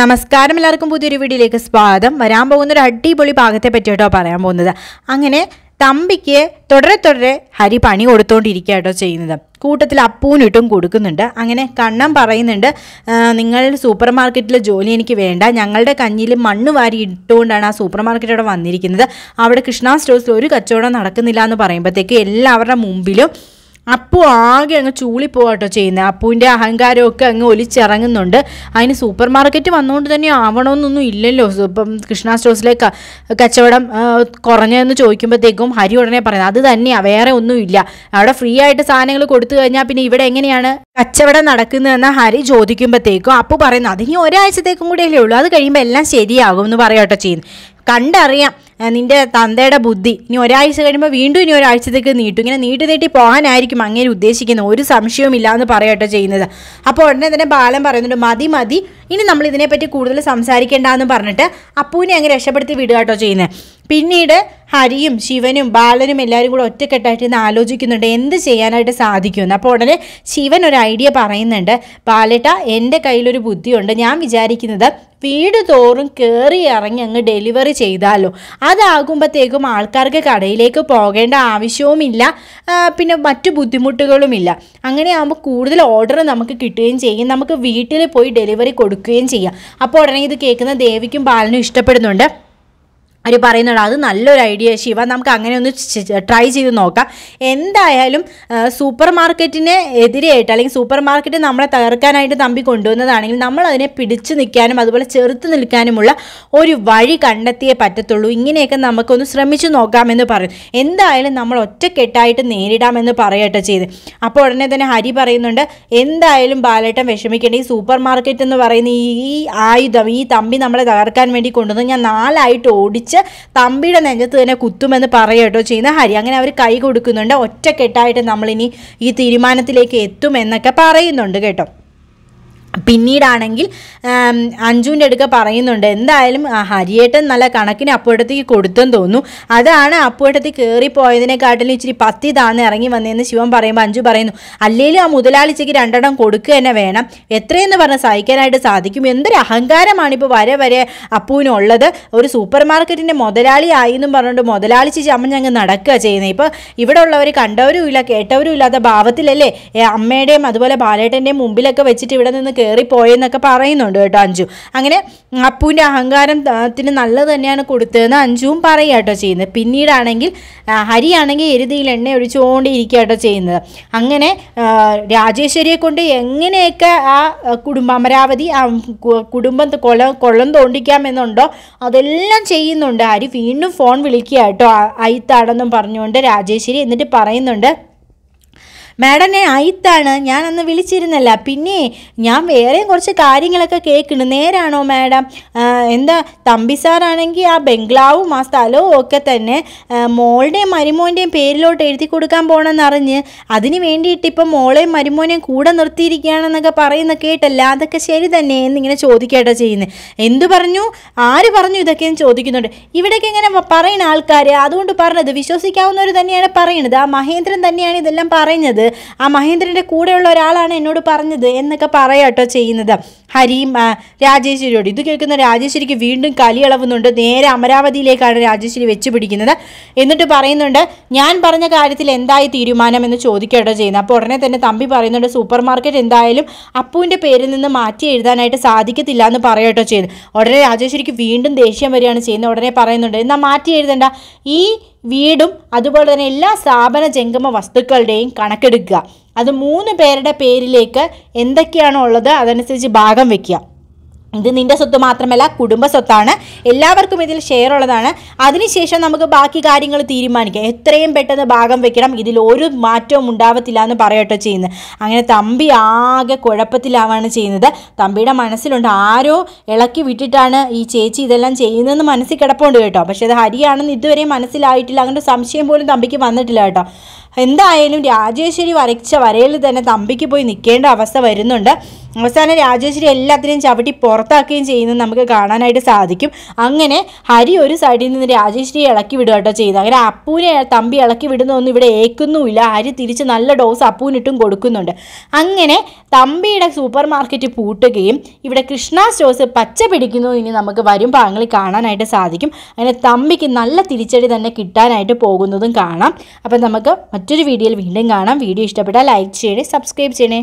നമസ്കാരം എല്ലാവർക്കും പുതിയൊരു വീഡിയോയിലേക്ക് സ്വാഗതം. വരാൻ പോകുന്ന ഒരു അടിപൊളി ഭാഗത്തെ പറ്റി കേട്ടോ പറയാൻ പോകുന്നത്. അങ്ങനെ തമ്പിക്ക് തുടരെ തുടരെ ഹരി പണി കൊടുത്തോണ്ടിരിക്കുക കേട്ടോ ചെയ്യുന്നത്. കൂട്ടത്തിൽ അപ്പൂനിട്ടും കൊടുക്കുന്നുണ്ട്. അങ്ങനെ കണ്ണം പറയുന്നുണ്ട് നിങ്ങൾ സൂപ്പർ മാർക്കറ്റിലെ ജോലി എനിക്ക് വേണ്ട. ഞങ്ങളുടെ കഞ്ഞിൽ മണ്ണ് വാരി ഇട്ടുകൊണ്ടാണ് ആ സൂപ്പർ മാർക്കറ്റ് അവിടെ വന്നിരിക്കുന്നത്. അവിടെ കൃഷ്ണ സ്റ്റോഴ്സിൽ ഒരു കച്ചവടം നടക്കുന്നില്ല എന്ന് പറയുമ്പോഴത്തേക്ക് എല്ലാവരുടെ മുമ്പിലും അപ്പു ആകെ അങ്ങ് ചൂളിപ്പോവാട്ടോ ചെയ്യുന്നത് അപ്പുവിന്റെ അഹങ്കാരമൊക്കെ അങ്ങ് ഒലിച്ചിറങ്ങുന്നുണ്ട്. അതിന് സൂപ്പർ മാർക്കറ്റ് വന്നുകൊണ്ട് തന്നെ ആവണമെന്നൊന്നും ഇല്ലല്ലോ. ഇപ്പം കൃഷ്ണ സ്റ്റോഴ്സിലെ കച്ചവടം കുറഞ്ഞതെന്ന് ചോദിക്കുമ്പോഴത്തേക്കും ഹരി ഉടനെ പറയുന്നത് അത് തന്നെയാണ് വേറെ ഒന്നുമില്ല. അവിടെ ഫ്രീ ആയിട്ട് സാധനങ്ങൾ കൊടുത്തു കഴിഞ്ഞാൽ പിന്നെ ഇവിടെ എങ്ങനെയാണ് കച്ചവടം നടക്കുന്നതെന്ന് ഹരി ചോദിക്കുമ്പോഴത്തേക്കും അപ്പു പറയുന്നത് അതിനി ഒരാഴ്ചത്തേക്കും കൂടിയല്ലേ ഉള്ളൂ. അത് കഴിയുമ്പോൾ എല്ലാം ശരിയാകും എന്ന് പറയാട്ടോ ചെയ്യുന്നു. കണ്ടറിയാം നിന്റെ തന്തയുടെ ബുദ്ധി. ഇനി ഒരാഴ്ച കഴിയുമ്പോൾ വീണ്ടും ഇനി ഒരാഴ്ചത്തേക്ക് നീട്ടും. ഇങ്ങനെ നീട്ടി നീട്ടി പോകാനായിരിക്കും അങ്ങനെ ഉദ്ദേശിക്കുന്നത്. ഒരു സംശയവും ഇല്ല എന്ന് പറയട്ടോ ചെയ്യുന്നത്. അപ്പോൾ ഉടനെ തന്നെ ബാലൻ പറയുന്നുണ്ട് മതി മതി. ഇനി നമ്മൾ ഇതിനെപ്പറ്റി കൂടുതൽ സംസാരിക്കേണ്ട എന്ന് പറഞ്ഞിട്ട് അപ്പുവിനെ അങ്ങ് രക്ഷപ്പെടുത്തി വിടുക കേട്ടോ ചെയ്യുന്നത് പിന്നീട് ഹരിയും ശിവനും ബാലനും എല്ലാവരും കൂടെ ഒറ്റക്കെട്ടായിട്ട് ഇന്ന് ആലോചിക്കുന്നുണ്ട് എന്ത് ചെയ്യാനായിട്ട് സാധിക്കുമെന്ന്. അപ്പോൾ ഉടനെ ശിവൻ ഒരു ഐഡിയ പറയുന്നുണ്ട് ബാലേട്ട എന്റെ കയ്യിലൊരു ബുദ്ധിയുണ്ട്. ഞാൻ വിചാരിക്കുന്നത് വീട് തോറും കയറി ഇറങ്ങി അങ്ങ് ഡെലിവറി ചെയ്താലോ. അതാകുമ്പോഴത്തേക്കും ആൾക്കാർക്ക് കടയിലേക്ക് പോകേണ്ട ആവശ്യവുമില്ല പിന്നെ മറ്റു ബുദ്ധിമുട്ടുകളുമില്ല. അങ്ങനെയാകുമ്പോൾ കൂടുതൽ ഓർഡർ നമുക്ക് കിട്ടുകയും ചെയ്യും. നമുക്ക് വീട്ടിൽ പോയി ഡെലിവറി കൊടുക്കുകയും ചെയ്യാം. അപ്പോൾ ഉടനെ ഇത് കേൾക്കുന്ന ദേവിക്കും ബാലനും ഇഷ്ടപ്പെടുന്നുണ്ട്. അവർ പറയുന്നുണ്ട് അത് നല്ലൊരു ഐഡിയ ശിവ. നമുക്ക് അങ്ങനെ ഒന്ന് ട്രൈ ചെയ്ത് നോക്കാം. എന്തായാലും സൂപ്പർ മാർക്കറ്റിന് എതിരെയായിട്ട് അല്ലെങ്കിൽ സൂപ്പർ മാർക്കറ്റ് നമ്മളെ തകർക്കാനായിട്ട് തമ്പി കൊണ്ടുവന്നതാണെങ്കിൽ നമ്മൾ അതിനെ പിടിച്ചു നിൽക്കാനും അതുപോലെ ചെറുത്ത് നിൽക്കാനുമുള്ള ഒരു വഴി കണ്ടെത്തിയേ പറ്റത്തുള്ളൂ. ഇങ്ങനെയൊക്കെ നമുക്കൊന്ന് ശ്രമിച്ചു നോക്കാമെന്ന് പറയും. എന്തായാലും നമ്മൾ ഒറ്റക്കെട്ടായിട്ട് നേരിടാമെന്ന് പറയട്ടെ ചെയ്ത്. അപ്പോൾ ഉടനെ തന്നെ ഹരി പറയുന്നുണ്ട് എന്തായാലും ബാലേട്ടൻ വിഷമിക്കേണ്ട. ഈ സൂപ്പർ മാർക്കറ്റ് എന്ന് പറയുന്ന ഈ ആയുധം ഈ തമ്പി നമ്മളെ തകർക്കാൻ വേണ്ടി കൊണ്ടുവന്ന് ഞാൻ നാലായിട്ട് ഓടിച്ച് തമ്പിയുടെ നെഞ്ചത്ത് തന്നെ കുത്തുമെന്ന് പറയട്ടോ ചെയ്യുന്ന ഹരി. അങ്ങനെ അവർ കൈ കൊടുക്കുന്നുണ്ട്. ഒറ്റക്കെട്ടായിട്ട് നമ്മളിനി ഈ തീരുമാനത്തിലേക്ക് എത്തുമെന്നൊക്കെ പറയുന്നുണ്ട് കേട്ടോ. പിന്നീടാണെങ്കിൽ അഞ്ജുവിന്റെ അടുക്ക പറയുന്നുണ്ട് എന്തായാലും ഹരിയേട്ടൻ നല്ല കണക്കിന് അപ്പുവേട്ടത്തേക്ക് കൊടുത്തെന്ന് തോന്നുന്നു. അതാണ് അപ്പുവേട്ടത്തിൽ കയറിപ്പോയതിനെക്കാട്ടിലും ഇച്ചിരി പത്തി താന്ന് ഇറങ്ങി വന്നതെന്ന് ശിവൻ പറയുമ്പോൾ അഞ്ജു പറയുന്നു അല്ലെങ്കിലും ആ മുതലാളിച്ചയ്ക്ക് രണ്ടെണ്ണം കൊടുക്കുക തന്നെ വേണം. എത്രയെന്ന് പറഞ്ഞ് സഹിക്കാനായിട്ട് സാധിക്കും? എന്തൊരു അഹങ്കാരമാണ് ഇപ്പോൾ വരെ വരെ അപ്പുവിനുള്ളത്. ഒരു സൂപ്പർ മാർക്കറ്റിന്റെ മുതലാളി ആയി എന്നും പറഞ്ഞുകൊണ്ട് മുതലാളിച്ച് അമ്മ ഞങ്ങൾ നടക്കുക ചെയ്യുന്നത് ഇപ്പോൾ ഇവിടെ ഉള്ളവർ കണ്ടവരും ഇല്ല കേട്ടവരും ഇല്ലാത്ത ഭാവത്തിലല്ലേ അമ്മയുടെയും അതുപോലെ ബാലേട്ടന്റെയും മുമ്പിലൊക്കെ വെച്ചിട്ട് ഇവിടെ നിന്ന് കയറിപ്പോയെന്നൊക്കെ പറയുന്നുണ്ട് കേട്ടോ അഞ്ജു. അങ്ങനെ അപ്പുവിന്റെ അഹങ്കാരം ത- ത്തിന് നല്ലത് തന്നെയാണ് കൊടുത്തതെന്ന് അഞ്ജുവും പറയുക കേട്ടോ ചെയ്യുന്നത്. പിന്നീടാണെങ്കിൽ ഹരിയാണെങ്കിൽ എരുതിയിൽ എണ്ണ ഒഴിച്ചുകൊണ്ടിരിക്കുക കേട്ടോ ചെയ്യുന്നത്. അങ്ങനെ രാജേശ്വരിയെ കൊണ്ട് എങ്ങനെയൊക്കെ ആ കുടുംബം അമരാവതി ആ കുടുംബം കൊല കൊള്ളം തോണ്ടിക്കാമെന്നുണ്ടോ അതെല്ലാം ചെയ്യുന്നുണ്ട്. ഹരി വീണ്ടും ഫോൺ വിളിക്കുക കേട്ടോ. അയിത്താണെന്നും പറഞ്ഞുകൊണ്ട് രാജേശ്വരി എന്നിട്ട് പറയുന്നുണ്ട് മാഡം ഞാൻ അയിത്താണ് ഞാൻ അന്ന് വിളിച്ചിരുന്നല്ല. പിന്നെ ഞാൻ വേറെയും കുറച്ച് കാര്യങ്ങളൊക്കെ കേൾക്കുന്നു നേരാണോ മാഡം? എന്താ തമ്പി സാറാണെങ്കിൽ ആ ബംഗ്ലാവും ആ സ്ഥലവും ഒക്കെ തന്നെ മോളുടെയും മരുമോന്റെയും പേരിലോട്ട് എഴുതി കൊടുക്കാൻ പോകണമെന്നറിഞ്ഞ് അതിന് വേണ്ടിയിട്ട് ഇപ്പം മോളെയും മരുമോനെയും കൂടെ നിർത്തിയിരിക്കുകയാണെന്നൊക്കെ പറയുന്ന കേട്ടല്ല. അതൊക്കെ ശരി തന്നെ എന്നിങ്ങനെ ചോദിക്കേട്ടോ ചെയ്യുന്നത് എന്തു പറഞ്ഞു? ആര് പറഞ്ഞു ഇതൊക്കെ എന്ന് ചോദിക്കുന്നുണ്ട്. ഇവിടേക്ക് ഇങ്ങനെ പറയുന്ന ആൾക്കാർ അതുകൊണ്ട് പറഞ്ഞത് വിശ്വസിക്കാവുന്നവർ തന്നെയാണ് പറയുന്നത്. ആ മഹേന്ദ്രൻ തന്നെയാണ് ഇതെല്ലാം പറയുന്നത്. ആ മഹേന്ദ്രന്റെ കൂടെയുള്ള ഒരാളാണ് എന്നോട് പറഞ്ഞത് എന്നൊക്കെ പറയാട്ടോ ചെയ്യുന്നത്. ഹരിയും രാജേശ്വരിയോട്. ഇത് കേൾക്കുന്ന രാജേശ്വരിക്ക് വീണ്ടും കലിയളവുന്നുണ്ട് നേരെ അമരാവതിയിലേക്കാണ് രാജേശ്വരി വെച്ച് പിടിക്കുന്നത്. എന്നിട്ട് പറയുന്നുണ്ട് ഞാൻ പറഞ്ഞ കാര്യത്തിൽ എന്തായി തീരുമാനം? എന്ന് ചോദിക്കട്ടോ ചെയ്യുന്നത്. അപ്പോൾ ഉടനെ തന്നെ തമ്പി പറയുന്നുണ്ട് സൂപ്പർ മാർക്കറ്റ് എന്തായാലും അപ്പുവിന്റെ പേരിൽ നിന്ന് മാറ്റി എഴുതാനായിട്ട് സാധിക്കത്തില്ല എന്ന് പറയട്ടോ ചെയ്യുന്നത്. ഉടനെ രാജേശ്വരിക്ക് വീണ്ടും ദേഷ്യം വരികയാണ് ചെയ്യുന്നത്. ഉടനെ പറയുന്നുണ്ട് എന്നാൽ മാറ്റി എഴുതണ്ട. ഈ വീടും അതുപോലെ തന്നെ എല്ലാ സ്ഥാപന ജംഗമ വസ്തുക്കളുടെയും കണക്കെടുക്കുക. അത് മൂന്ന് പേരുടെ പേരിലേക്ക് എന്തൊക്കെയാണോ ഉള്ളത് അതനുസരിച്ച് ഭാഗം വെക്കുക. ഇത് നിന്റെ സ്വത്ത് മാത്രമല്ല കുടുംബ സ്വത്താണ്. എല്ലാവർക്കും ഇതിൽ ഷെയർ ഉള്ളതാണ്. അതിനുശേഷം നമുക്ക് ബാക്കി കാര്യങ്ങൾ തീരുമാനിക്കാം. എത്രയും പെട്ടെന്ന് ഭാഗം വെക്കണം. ഇതിൽ ഒരു മാറ്റവും ഉണ്ടാവത്തില്ല എന്ന് പറയട്ടോ ചെയ്യുന്നത്. അങ്ങനെ തമ്പി ആകെ കുഴപ്പത്തിലാവാണ് ചെയ്യുന്നത്. തമ്പിയുടെ മനസ്സിലുണ്ട്. ആരോ ഇളക്കി വിട്ടിട്ടാണ് ഈ ചേച്ചി ഇതെല്ലാം ചെയ്യുന്നതെന്ന് മനസ്സിൽ കിടപ്പുണ്ട് കേട്ടോ. പക്ഷേ അത് ഹരിയാണെന്ന് ഇതുവരെയും മനസ്സിലായിട്ടില്ല. അങ്ങനെ സംശയം പോലും തമ്പിക്ക് വന്നിട്ടില്ല കേട്ടോ. എന്തായാലും രാജേശ്വരി വരച്ച വരയിൽ തന്നെ തമ്പിക്ക് പോയി നിൽക്കേണ്ട അവസ്ഥ വരുന്നുണ്ട്. അവസാനം രാജേശ്വരി എല്ലാത്തിനെയും ചവിട്ടി പുറത്താക്കുകയും ചെയ്യുന്നത് നമുക്ക് കാണാനായിട്ട് സാധിക്കും. അങ്ങനെ ഹരി ഒരു സൈഡിൽ നിന്ന് രാജേശ്വരിയെ ഇളക്കി വിടുക കേട്ടോ ചെയ്ത് അങ്ങനെ അപ്പൂനെ തമ്പി ഇളക്കി വിടുന്നൊന്നും ഇവിടെ ഏക്കുന്നുമില്ല ഹരി തിരിച്ച് നല്ല ഡോസ് അപ്പൂനിട്ടും കൊടുക്കുന്നുണ്ട്. അങ്ങനെ തമ്പിയുടെ സൂപ്പർ മാർക്കറ്റ് പൂട്ടുകയും ഇവിടെ കൃഷ്ണ സ്റ്റോസ് പച്ച പിടിക്കുന്നു. ഇനി നമുക്ക് വരും ഭാഗങ്ങളിൽ കാണാനായിട്ട് സാധിക്കും. അങ്ങനെ തമ്പിക്ക് നല്ല തിരിച്ചടി തന്നെ കിട്ടാനായിട്ട് പോകുന്നതും കാണാം. അപ്പം നമുക്ക് മറ്റൊരു വീഡിയോയിൽ വീണ്ടും കാണാം. വീഡിയോ ഇഷ്ടപ്പെട്ടാൽ ലൈക്ക് ചെയ്യണേ സബ്സ്ക്രൈബ് ചെയ്യണേ.